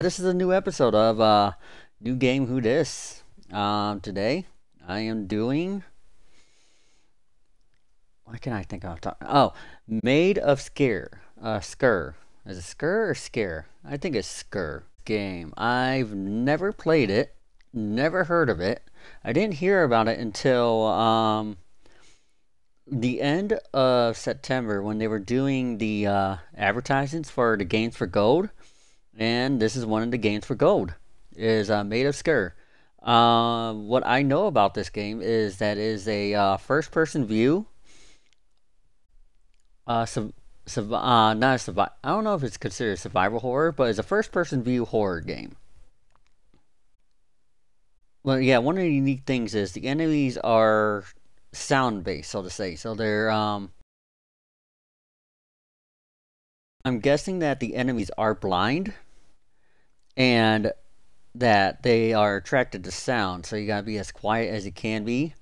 This is a new episode of uh, New Game Who Dis. Um, today I am doing. What can I think of? Oh, Maid of Sker. Uh, Skr. Is it Skr or Scare? I think it's Skr game. I've never played it, never heard of it. I didn't hear about it until um, the end of September when they were doing the uh, advertisements for the games for gold and this is one of the games for gold. Is uh, Maid of Sker. Uh, what I know about this game is that is a uh, first-person view. Uh, sub, sub, uh, not a survival. I don't know if it's considered survival horror, but it's a first-person view horror game. Well, yeah, one of the unique things is the enemies are sound-based, so to say. So they're um. I'm guessing that the enemies are blind and that they are attracted to sound. So you gotta be as quiet as you can be.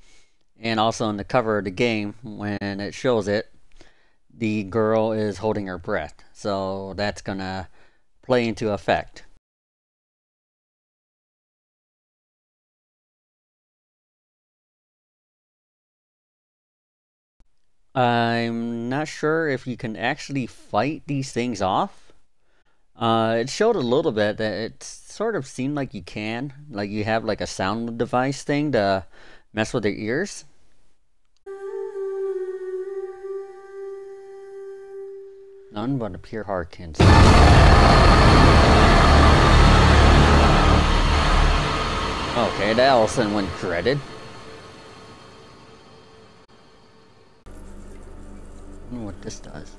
And also in the cover of the game, when it shows it, the girl is holding her breath. So that's gonna play into effect. I'm not sure if you can actually fight these things off uh, it showed a little bit that it sort of seemed like you can, like you have like a sound device thing to mess with their ears. None but a pure Harkins. Okay, that all of a sudden went dreaded. Know what this does.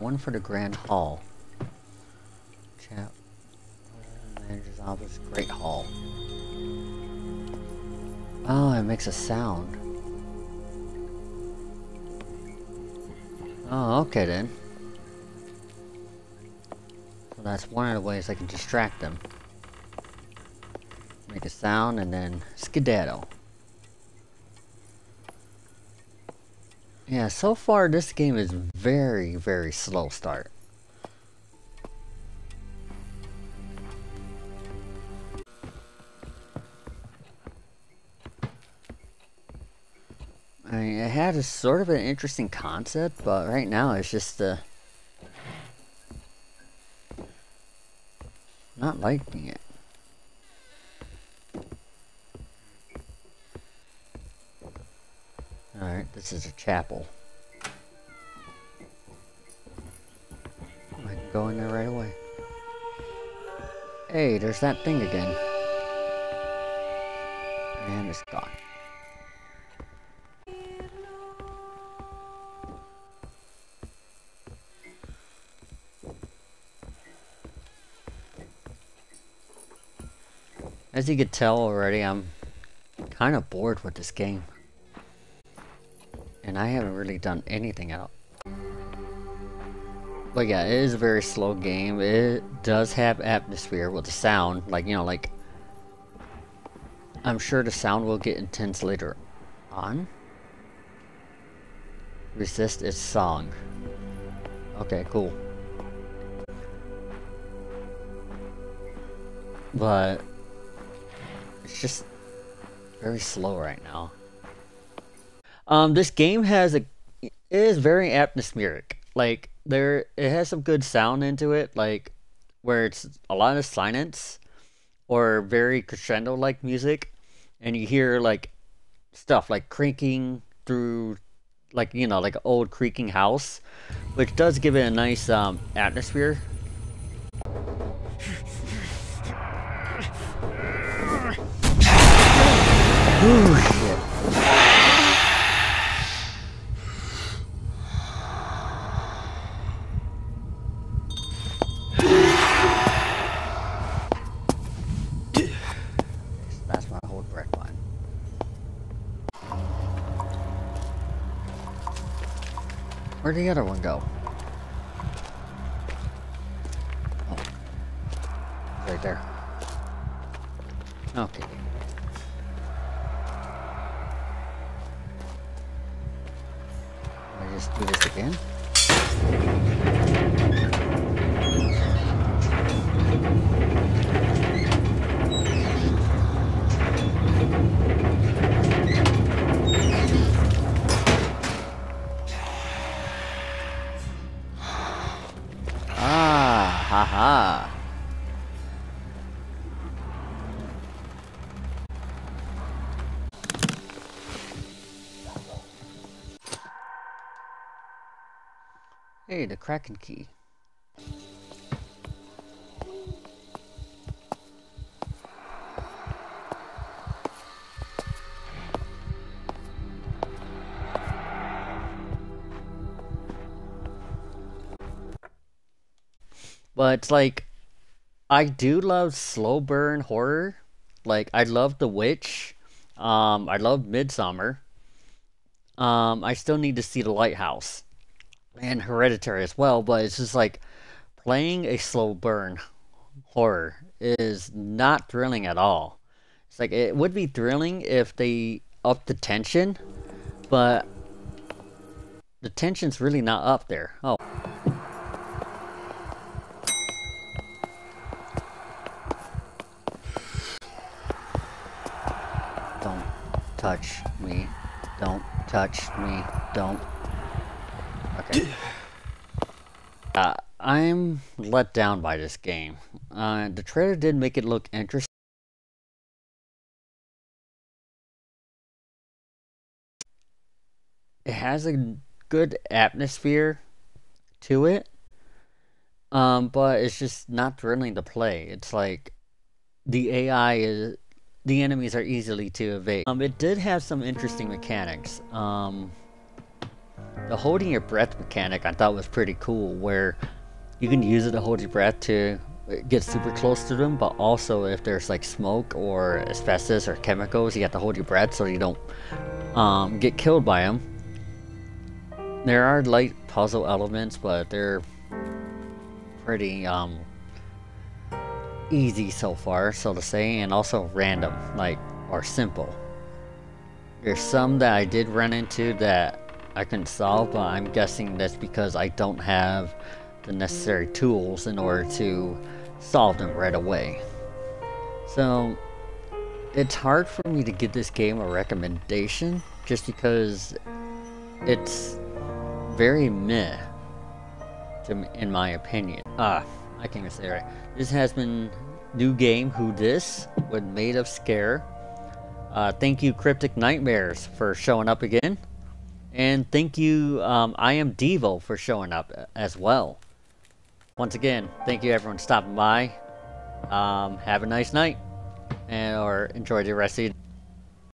one for the Grand Hall. Chap. Manager's office, Great Hall. Oh, it makes a sound. Oh, okay then. So that's one of the ways I can distract them. Sound and then skedaddle. Yeah, so far this game is very, very slow start. I mean, it had a sort of an interesting concept, but right now it's just uh, not liking it. This is a chapel. I can go in there right away. Hey, there's that thing again. And it's gone. As you could tell already, I'm kind of bored with this game. And I haven't really done anything else. But yeah, it is a very slow game. It does have atmosphere with the sound. Like, you know, like... I'm sure the sound will get intense later on. Resist its song. Okay, cool. But... It's just... Very slow right now. Um, this game has a is very atmospheric. Like there, it has some good sound into it. Like where it's a lot of silence or very crescendo like music, and you hear like stuff like creaking through like you know like an old creaking house which does give it a nice um, atmosphere Ooh, Where'd the other one go? Oh. Right there. Okay. I Let's do this again. Hey, the Kraken key. But like, I do love slow burn horror. Like, I love The Witch. Um, I love Midsommar. Um, I still need to see The Lighthouse and Hereditary as well, but it's just like playing a slow burn horror is not thrilling at all. It's like it would be thrilling if they upped the tension, but the tension's really not up there. Oh. Don't touch me. Don't touch me. Don't. Okay. Uh, I'm let down by this game. Uh, the trailer did make it look interesting. It has a good atmosphere to it, um, but it's just not thrilling to play. It's like the AI is the enemies are easily to evade. Um, it did have some interesting mechanics. Um, the holding your breath mechanic I thought was pretty cool, where you can use it to hold your breath to get super close to them, but also if there's like smoke or asbestos or chemicals, you have to hold your breath so you don't um, get killed by them. There are light puzzle elements, but they're pretty um, easy so far, so to say, and also random, like, or simple. There's some that I did run into that I couldn't solve, but I'm guessing that's because I don't have the necessary tools in order to solve them right away. So, it's hard for me to give this game a recommendation, just because it's very meh, to, in my opinion. Ah, I can't even say it right. This has been new game Who Dis with Maid of Sker. Uh, thank you Cryptic Nightmares for showing up again. And thank you um, I am Devo for showing up as well. Once again, thank you everyone stopping by. Um, have a nice night. And, or enjoy the rest of your